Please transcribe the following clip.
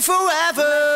forever.